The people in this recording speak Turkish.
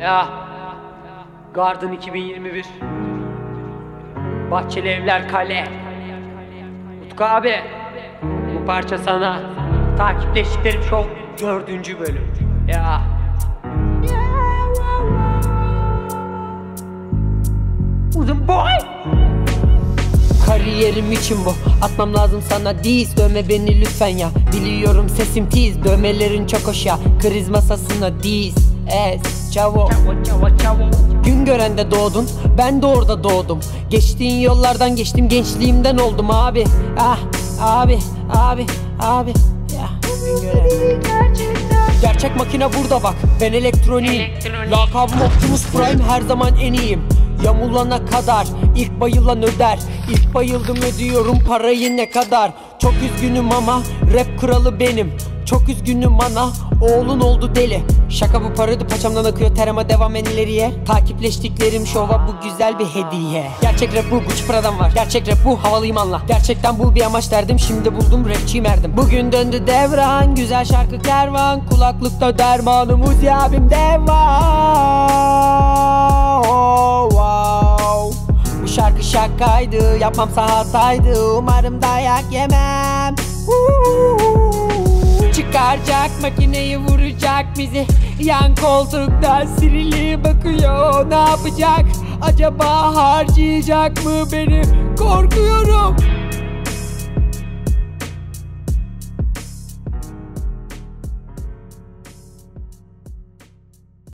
Ya. Garden 2021 Bahçeli Evler Kale. Utku abi Bu parça sana Takipleştiklerim Show dördüncü bölüm. Ya. Uzun boy. Kariyerim için bu. Atmam lazım sana diz. Dövme beni lütfen ya. Biliyorum sesim tiz. Dövmelerin çok hoş ya. Kriz masasına diz. Es çavo. Gün görende doğdun Ben de orada doğdum. Geçtiğin yollardan geçtim Gençliğimden oldum abi. Ah abi abi abi. Ya, gün görende. Gerçek makine burada bak Ben elektroniğim. Elektronik. Lakabım Optimus Prime her zaman en iyiyim. Yamulana kadar ilk bayılan öder. İlk bayıldım ödüyorum parayı ne kadar? Çok üzgünüm ama rap kralı benim Çok üzgünüm ana oğlun oldu deli. Şaka bu parodi paçamdan akıyor terema devam en ileriye. Takipleştiklerim şova bu güzel bir hediye. Gerçek rap bu Gucci Prada'm var. Gerçek rap bu havalıyım anla Gerçekten bu bir amaç derdim şimdi buldum rapçiyim erdim. Bugün döndü devran güzel şarkı kervan. Kulaklıkta dermanım Uzi abim devam oh, wow. Bu şarkı şakaydı yapmamsa hataydı. Umarım dayak yemem. Uuu. Çıkaracak makineyi vuracak bizi. Yan koltukta sirili bakıyor Ne yapacak? Acaba harcayacak mı beni? Korkuyorum